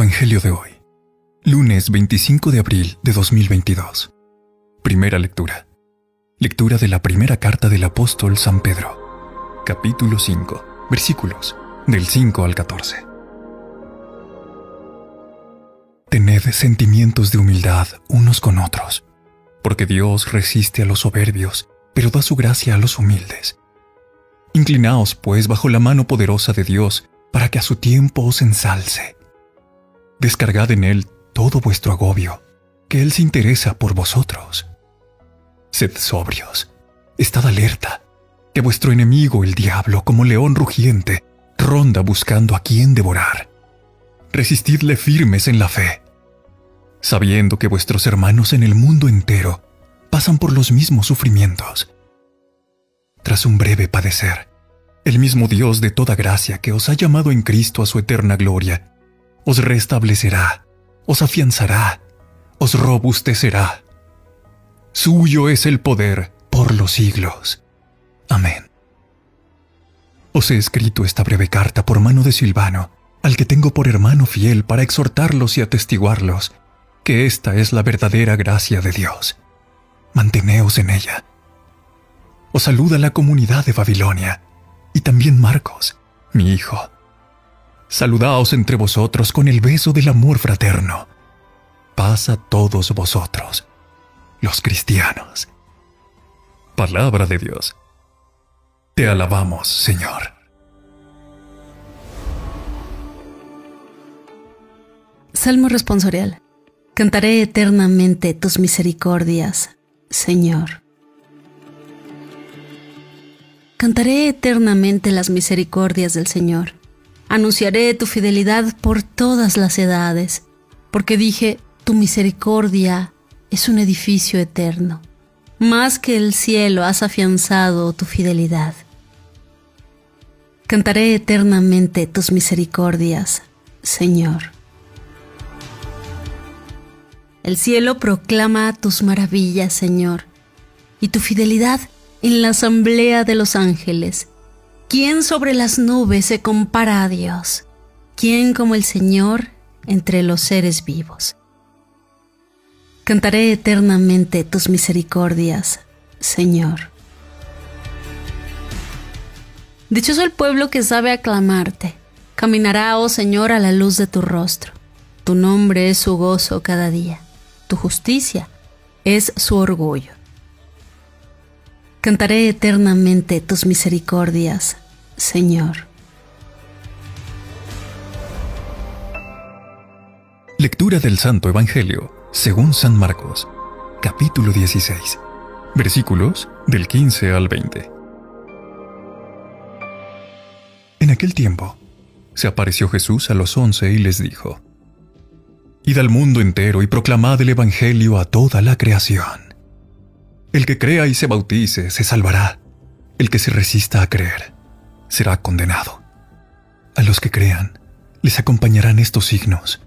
Evangelio de hoy, lunes 25 de abril de 2022. Primera lectura. Lectura de la primera carta del apóstol San Pedro, capítulo 5, versículos del 5 al 14. Tened sentimientos de humildad unos con otros, porque Dios resiste a los soberbios, pero da su gracia a los humildes. Inclinaos, pues, bajo la mano poderosa de Dios, para que a su tiempo os ensalce. Descargad en Él todo vuestro agobio, que Él se interesa por vosotros. Sed sobrios, estad alerta, que vuestro enemigo, el diablo, como león rugiente, ronda buscando a quien devorar. Resistidle firmes en la fe, sabiendo que vuestros hermanos en el mundo entero pasan por los mismos sufrimientos. Tras un breve padecer, el mismo Dios de toda gracia que os ha llamado en Cristo a su eterna gloria, os restablecerá, os afianzará, os robustecerá. Suyo es el poder por los siglos. Amén. Os he escrito esta breve carta por mano de Silvano, al que tengo por hermano fiel para exhortarlos y atestiguarlos que esta es la verdadera gracia de Dios. Manteneos en ella. Os saluda la comunidad de Babilonia y también Marcos, mi hijo. Saludaos entre vosotros con el beso del amor fraterno. Paz a todos vosotros, los cristianos. Palabra de Dios. Te alabamos, Señor. Salmo responsorial. Cantaré eternamente tus misericordias, Señor. Cantaré eternamente las misericordias del Señor. Anunciaré tu fidelidad por todas las edades, porque dije, tu misericordia es un edificio eterno. Más que el cielo has afianzado tu fidelidad. Cantaré eternamente tus misericordias, Señor. El cielo proclama tus maravillas, Señor, y tu fidelidad en la asamblea de los ángeles. ¿Quién sobre las nubes se compara a Dios? ¿Quién como el Señor entre los seres vivos? Cantaré eternamente tus misericordias, Señor. Dichoso el pueblo que sabe aclamarte. Caminará, oh Señor, a la luz de tu rostro. Tu nombre es su gozo cada día tu justicia es su orgullo. Cantaré eternamente tus misericordias, Señor. Lectura del Santo Evangelio, según San Marcos, capítulo 16, versículos del 15 al 20. En aquel tiempo, se apareció Jesús a los once y les dijo, Id al mundo entero y proclamad el Evangelio a toda la creación. El que crea y se bautice se salvará. El que se resista a creer será condenado. A los que crean les acompañarán estos signos.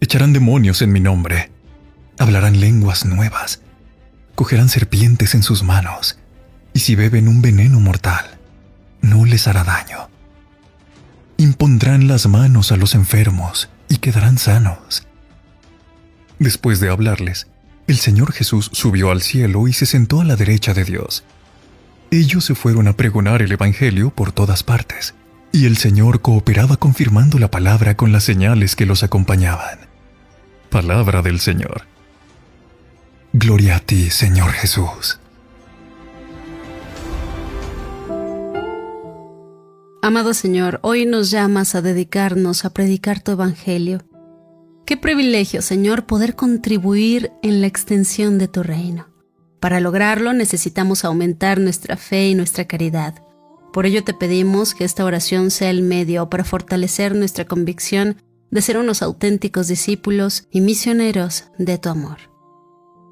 Echarán demonios en mi nombre, hablarán lenguas nuevas, cogerán serpientes en sus manos, y si beben un veneno mortal, no les hará daño. Impondrán las manos a los enfermos y quedarán sanos. Después de hablarles, el Señor Jesús subió al cielo y se sentó a la derecha de Dios. Ellos se fueron a pregonar el Evangelio por todas partes, y el Señor cooperaba confirmando la palabra con las señales que los acompañaban. Palabra del Señor. Gloria a ti, Señor Jesús. Amado Señor, hoy nos llamas a dedicarnos a predicar tu Evangelio. Qué privilegio, Señor, poder contribuir en la extensión de tu reino. Para lograrlo necesitamos aumentar nuestra fe y nuestra caridad. Por ello te pedimos que esta oración sea el medio para fortalecer nuestra convicción de ser unos auténticos discípulos y misioneros de tu amor.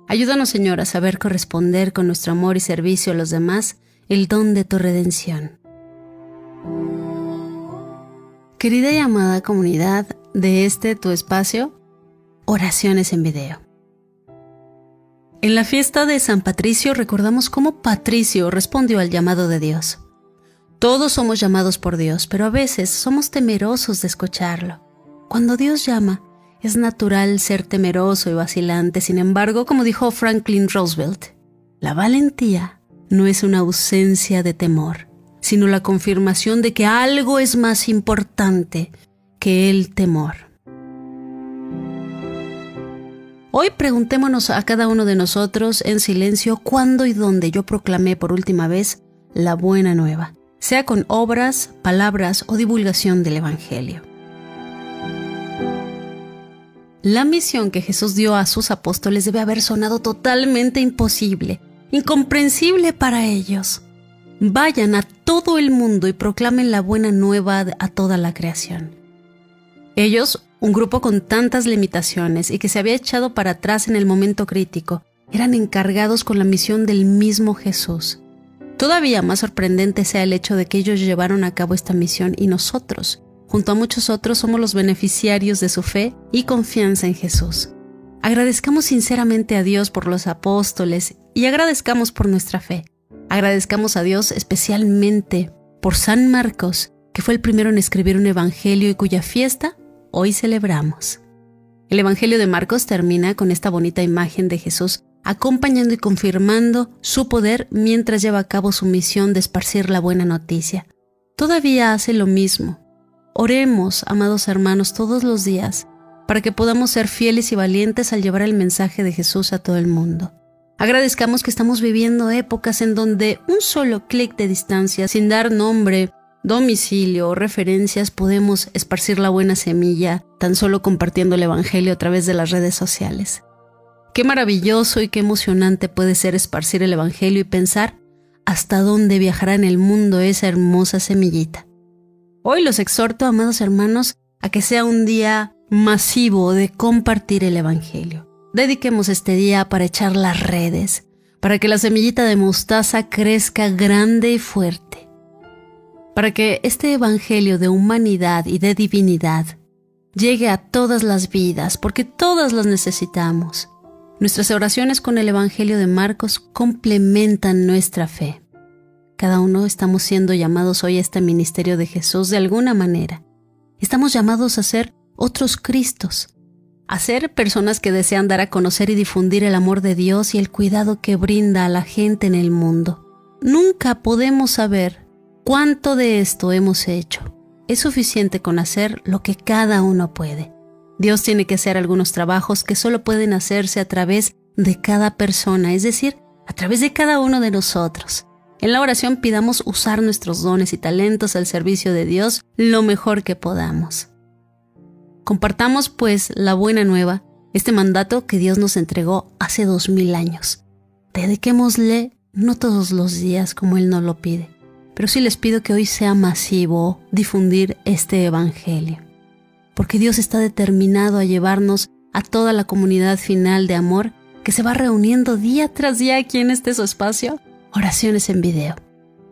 Ayúdanos, Señor, a saber corresponder con nuestro amor y servicio a los demás el don de tu redención. Querida y amada comunidad de este tu espacio, oraciones en video. En la fiesta de San Patricio recordamos cómo Patricio respondió al llamado de Dios. Todos somos llamados por Dios, pero a veces somos temerosos de escucharlo. Cuando Dios llama, es natural ser temeroso y vacilante. Sin embargo, como dijo Franklin Roosevelt, la valentía no es una ausencia de temor, sino la confirmación de que algo es más importante que el temor. Hoy preguntémonos a cada uno de nosotros en silencio cuándo y dónde yo proclamé por última vez la buena nueva, sea con obras, palabras o divulgación del Evangelio. La misión que Jesús dio a sus apóstoles debe haber sonado totalmente imposible, incomprensible para ellos. Vayan a todo el mundo y proclamen la buena nueva a toda la creación. Ellos, un grupo con tantas limitaciones y que se había echado para atrás en el momento crítico, eran encargados con la misión del mismo Jesús. Todavía más sorprendente sea el hecho de que ellos llevaron a cabo esta misión y nosotros, junto a muchos otros, somos los beneficiarios de su fe y confianza en Jesús. Agradezcamos sinceramente a Dios por los apóstoles y agradezcamos por nuestra fe. Agradezcamos a Dios especialmente por San Marcos, que fue el primero en escribir un evangelio y cuya fiesta hoy celebramos. El evangelio de Marcos termina con esta bonita imagen de Jesús acompañando y confirmando su poder mientras lleva a cabo su misión de esparcir la buena noticia. Todavía hace lo mismo. Oremos, amados hermanos, todos los días para que podamos ser fieles y valientes al llevar el mensaje de Jesús a todo el mundo. Agradezcamos que estamos viviendo épocas en donde un solo clic de distancia, sin dar nombre, domicilio o referencias, podemos esparcir la buena semilla tan solo compartiendo el Evangelio a través de las redes sociales. Qué maravilloso y qué emocionante puede ser esparcir el Evangelio y pensar hasta dónde viajará en el mundo esa hermosa semillita. Hoy los exhorto, amados hermanos, a que sea un día masivo de compartir el Evangelio. Dediquemos este día para echar las redes, para que la semillita de mostaza crezca grande y fuerte, para que este Evangelio de humanidad y de divinidad llegue a todas las vidas, porque todas las necesitamos. Nuestras oraciones con el Evangelio de Marcos complementan nuestra fe. Cada uno estamos siendo llamados hoy a este ministerio de Jesús de alguna manera. Estamos llamados a ser otros Cristos, a ser personas que desean dar a conocer y difundir el amor de Dios y el cuidado que brinda a la gente en el mundo. Nunca podemos saber cuánto de esto hemos hecho. Es suficiente con hacer lo que cada uno puede. Dios tiene que hacer algunos trabajos que solo pueden hacerse a través de cada persona, es decir, a través de cada uno de nosotros. En la oración pidamos usar nuestros dones y talentos al servicio de Dios lo mejor que podamos. Compartamos, pues, la buena nueva, este mandato que Dios nos entregó hace dos mil años. Dediquémosle no todos los días como Él nos lo pide, pero sí les pido que hoy sea masivo difundir este Evangelio, porque Dios está determinado a llevarnos a toda la comunidad final de amor que se va reuniendo día tras día aquí en este su espacio, oraciones en video.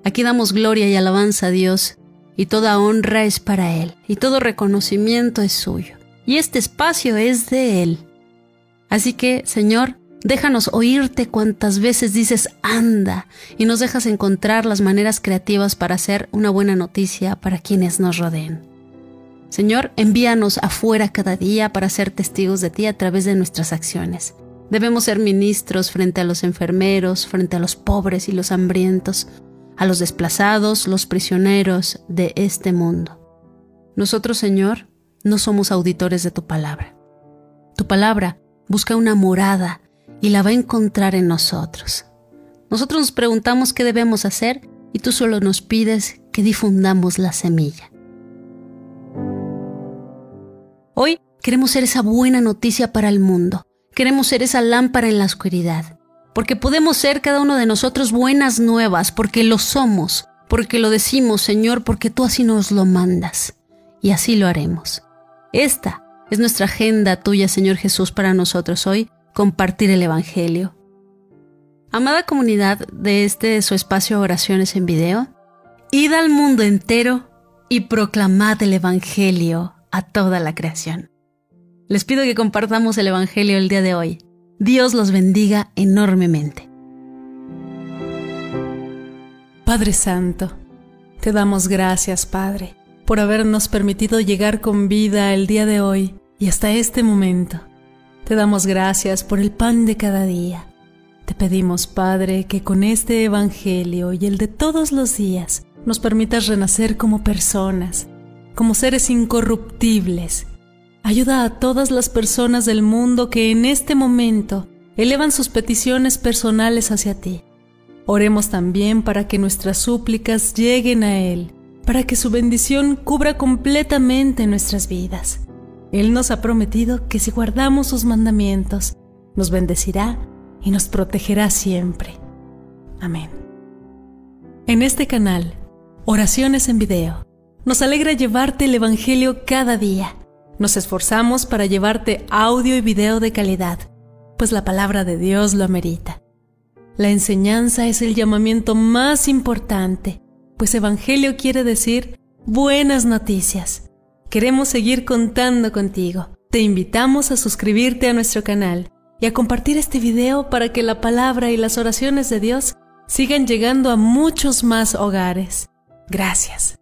Aquí damos gloria y alabanza a Dios y toda honra es para Él, y todo reconocimiento es suyo, y este espacio es de Él. Así que, Señor, déjanos oírte cuantas veces dices anda, y nos dejas encontrar las maneras creativas para hacer una buena noticia para quienes nos rodeen. Señor, envíanos afuera cada día para ser testigos de ti a través de nuestras acciones. Debemos ser ministros frente a los enfermeros, frente a los pobres y los hambrientos, a los desplazados, los prisioneros de este mundo. Nosotros, Señor, no somos auditores de tu palabra. Tu palabra busca una morada y la va a encontrar en nosotros. Nosotros nos preguntamos qué debemos hacer y tú solo nos pides que difundamos la semilla. Hoy queremos ser esa buena noticia para el mundo. Queremos ser esa lámpara en la oscuridad porque podemos ser cada uno de nosotros buenas nuevas, porque lo somos, porque lo decimos, Señor, porque tú así nos lo mandas. Y así lo haremos. Esta es nuestra agenda tuya, Señor Jesús, para nosotros hoy, compartir el Evangelio. Amada comunidad de este su espacio Oraciones en Video, id al mundo entero y proclamad el Evangelio a toda la creación. Les pido que compartamos el Evangelio el día de hoy. Dios los bendiga enormemente. Padre Santo, te damos gracias, Padre, por habernos permitido llegar con vida el día de hoy y hasta este momento. Te damos gracias por el pan de cada día. Te pedimos, Padre, que con este Evangelio y el de todos los días nos permitas renacer como personas, como seres incorruptibles. Ayuda a todas las personas del mundo que en este momento elevan sus peticiones personales hacia ti. Oremos también para que nuestras súplicas lleguen a Él, para que su bendición cubra completamente nuestras vidas. Él nos ha prometido que si guardamos sus mandamientos, nos bendecirá y nos protegerá siempre. Amén. En este canal, Oraciones en Video, nos alegra llevarte el Evangelio cada día. Nos esforzamos para llevarte audio y video de calidad pues la palabra de Dios lo amerita. La enseñanza es el llamamiento más importante, pues Evangelio quiere decir buenas noticias. Queremos seguir contando contigo. Te invitamos a suscribirte a nuestro canal y a compartir este video para que la palabra y las oraciones de Dios sigan llegando a muchos más hogares. Gracias.